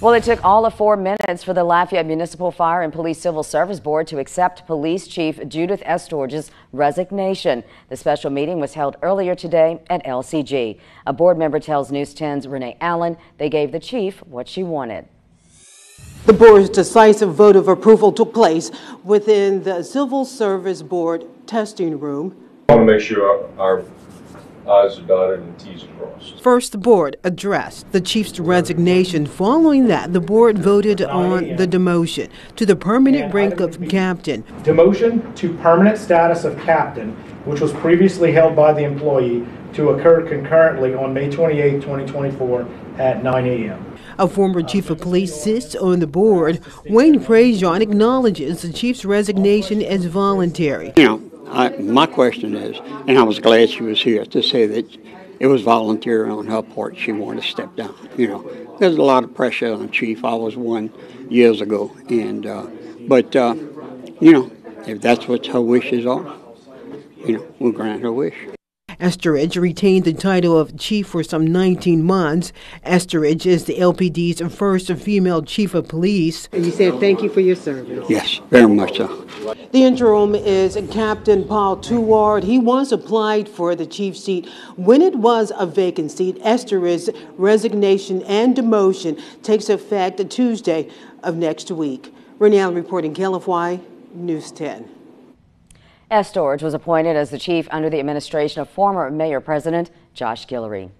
Well, it took all of four minutes for the Lafayette Municipal Fire and Police Civil Service Board to accept Police Chief Judith Estorge's resignation. The special meeting was held earlier today at LCG. A board member tells News 10's Renee Allen they gave the chief what she wanted. The board's decisive vote of approval took place within the Civil Service Board testing room. I want to make sure our I's are dotted and T's are crossed. First, the board addressed the chief's resignation. Following that, the board voted on the demotion to the permanent rank of captain. Demotion to permanent status of captain, which was previously held by the employee, to occur concurrently on May 28, 2024 at 9 a.m. A former chief of police sits on the board. Wayne Prejean acknowledges the chief's resignation as voluntary. You know, I, my question is, and I was glad she was here to say that it was voluntary on her part. She wanted to step down. You know, there's a lot of pressure on Chief. I was one years ago, and uh, but uh, you know, if that's what her wishes are, you know, we'll grant her wish. Estorge retained the title of chief for some 19 months. Estorge is the LPD's first female chief of police. And you said thank you for your service. Yes, very much so. The interim is Captain Paul Trouard. He once applied for the chief seat when it was a vacant seat. Estorge's resignation and demotion takes effect Tuesday of next week. Renee Allen reporting KLFY News 10. Estorge was appointed as the chief under the administration of former Mayor President Josh Guillory.